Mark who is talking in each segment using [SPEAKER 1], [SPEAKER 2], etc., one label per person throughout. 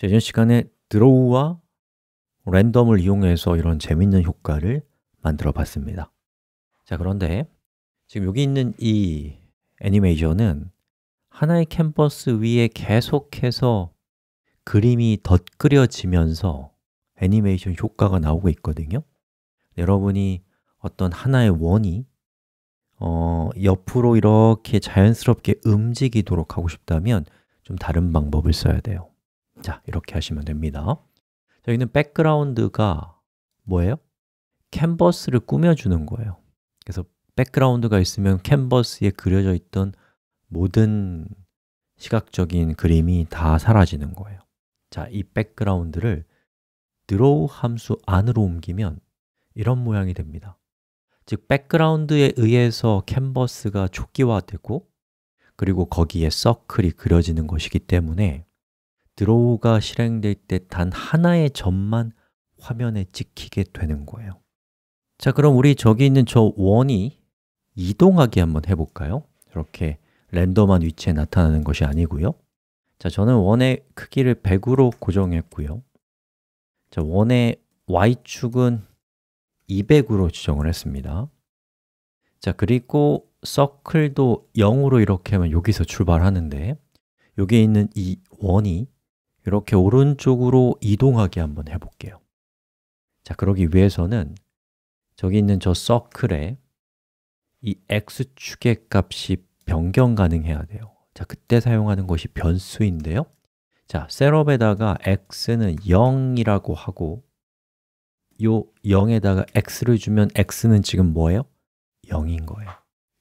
[SPEAKER 1] 자, 이전 시간에 드로우와 랜덤을 이용해서 이런 재밌는 효과를 만들어 봤습니다. 자, 그런데 지금 여기 있는 이 애니메이션은 하나의 캔버스 위에 계속해서 그림이 덧그려지면서 애니메이션 효과가 나오고 있거든요. 여러분이 어떤 하나의 원이 어, 옆으로 이렇게 자연스럽게 움직이도록 하고 싶다면 좀 다른 방법을 써야 돼요 자, 이렇게 하시면 됩니다. 여기는 백그라운드가 뭐예요? 캔버스를 꾸며주는 거예요. 그래서 백그라운드가 있으면 캔버스에 그려져 있던 모든 시각적인 그림이 다 사라지는 거예요. 자, 이 백그라운드를 draw 함수 안으로 옮기면 이런 모양이 됩니다. 즉, 백그라운드에 의해서 캔버스가 초기화되고 그리고 거기에 서클이 그려지는 것이기 때문에 드로우가 실행될 때 단 하나의 점만 화면에 찍히게 되는 거예요. 자, 그럼 우리 저기 있는 저 원이 이동하게 한번 해볼까요? 이렇게 랜덤한 위치에 나타나는 것이 아니고요. 자, 저는 원의 크기를 100으로 고정했고요. 자, 원의 y축은 200으로 지정을 했습니다. 자, 그리고 서클도 0으로 이렇게 하면 여기서 출발하는데 여기에 있는 이 원이 이렇게 오른쪽으로 이동하게 한번 해볼게요 자, 그러기 위해서는 저기 있는 저 서클에 이 x축의 값이 변경 가능해야 돼요 자, 그때 사용하는 것이 변수인데요 자, 셋업에다가 x는 0이라고 하고 요 0에다가 x를 주면 x는 지금 뭐예요? 0인 거예요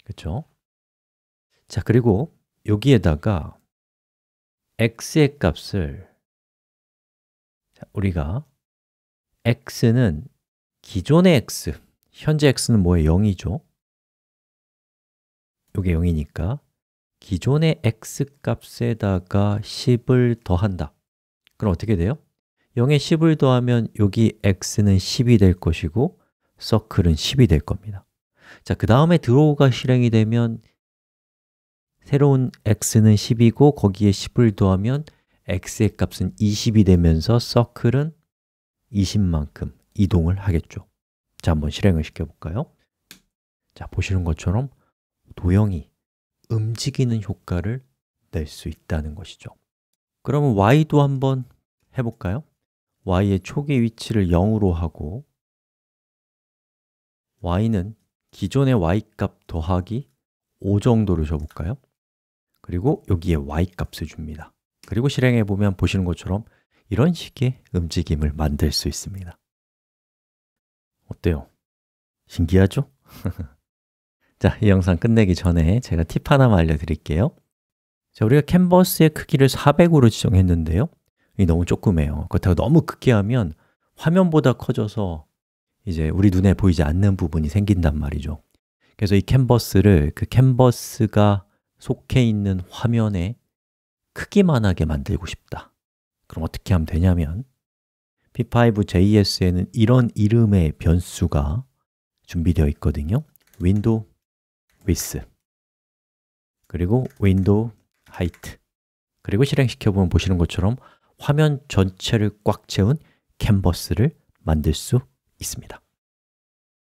[SPEAKER 1] 그렇죠? 자, 그리고 여기에다가 x의 값을 자, 우리가 x는 기존의 x, 현재 x는 뭐예요? 0이죠? 이게 0이니까 기존의 x 값에다가 10을 더한다 그럼 어떻게 돼요? 0에 10을 더하면 여기 x는 10이 될 것이고 서클은 10이 될 겁니다 자, 그 다음에 드로우가 실행이 되면 새로운 x는 10이고 거기에 10을 더하면 x의 값은 20이 되면서 서클은 20만큼 이동을 하겠죠 자, 한번 실행을 시켜볼까요? 자, 보시는 것처럼 도형이 움직이는 효과를 낼 수 있다는 것이죠 그러면 y도 한번 해볼까요? y의 초기 위치를 0으로 하고 y는 기존의 y값 더하기 5 정도로 줘볼까요? 그리고 여기에 y값을 줍니다 그리고 실행해 보면 보시는 것처럼 이런 식의 움직임을 만들 수 있습니다. 어때요? 신기하죠? 자, 이 영상 끝내기 전에 제가 팁 하나만 알려드릴게요. 자, 우리가 캔버스의 크기를 400으로 지정했는데요. 이 너무 조그매요. 그렇다고 너무 크게 하면 화면보다 커져서 이제 우리 눈에 보이지 않는 부분이 생긴단 말이죠. 그래서 이 캔버스를 그 캔버스가 속해 있는 화면에 크기만하게 만들고 싶다. 그럼 어떻게 하면 되냐면 P5JS에는 이런 이름의 변수가 준비되어 있거든요. window width 그리고 window height 그리고 실행시켜 보면 보시는 것처럼 화면 전체를 꽉 채운 캔버스를 만들 수 있습니다